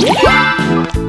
Música